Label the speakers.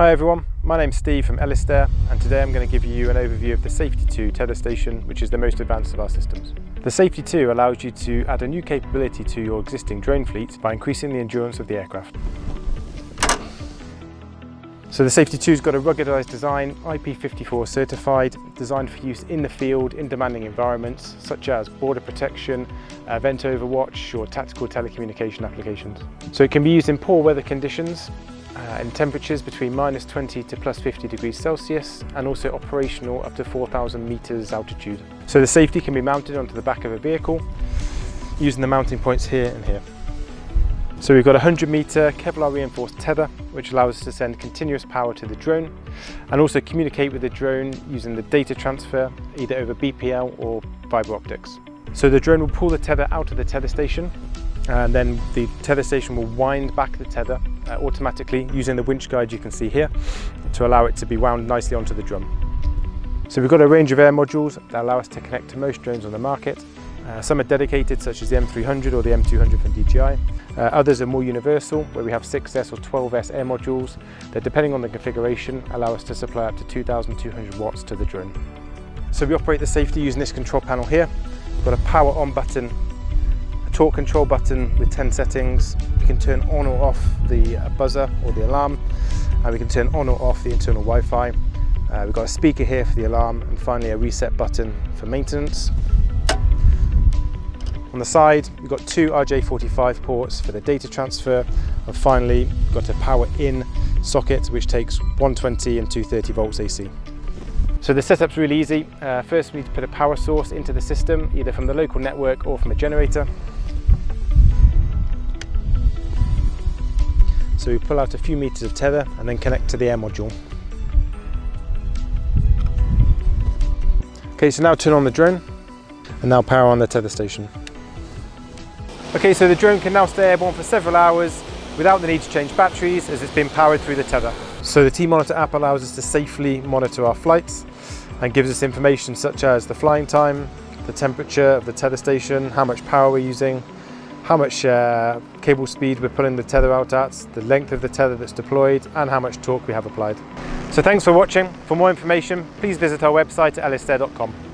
Speaker 1: Hi everyone, my name's Steve from Elistair and today I'm going to give you an overview of the Safe-T 2 tether station which is the most advanced of our systems. The Safe-T 2 allows you to add a new capability to your existing drone fleet by increasing the endurance of the aircraft. So the Safe-T 2's got a ruggedized design, IP54 certified, designed for use in the field in demanding environments such as border protection, uh, event overwatch or tactical telecommunication applications. So it can be used in poor weather conditions uh, in temperatures between minus 20 to plus 50 degrees Celsius and also operational up to 4,000 meters altitude. So the Safe-T can be mounted onto the back of a vehicle using the mounting points here and here. So we've got a 100 meter Kevlar reinforced tether, which allows us to send continuous power to the drone and also communicate with the drone using the data transfer, either over BPL or fiber optics. So the drone will pull the tether out of the tether station and then the tether station will wind back the tether uh, automatically using the winch guide you can see here to allow it to be wound nicely onto the drum. So we've got a range of air modules that allow us to connect to most drones on the market uh, some are dedicated, such as the M300 or the M200 from DJI. Uh, others are more universal, where we have 6S or 12S air modules that, depending on the configuration, allow us to supply up to 2,200 watts to the drone. So we operate the Safe-T using this control panel here. We've got a power on button, torque control button with 10 settings. We can turn on or off the uh, buzzer or the alarm, and we can turn on or off the internal Wi-Fi. Uh, we've got a speaker here for the alarm, and finally a reset button for maintenance. On the side, we've got two RJ45 ports for the data transfer, and finally, we've got a power in socket which takes 120 and 230 volts AC. So the setup's really easy. Uh, first, we need to put a power source into the system, either from the local network or from a generator. So we pull out a few meters of tether and then connect to the air module. Okay, so now turn on the drone and now power on the tether station. Okay, so the drone can now stay airborne for several hours without the need to change batteries as it's been powered through the tether. So the T-Monitor app allows us to safely monitor our flights and gives us information such as the flying time, the temperature of the tether station, how much power we're using, how much uh, cable speed we're pulling the tether out at, the length of the tether that's deployed, and how much torque we have applied. So thanks for watching. For more information, please visit our website at elistair.com.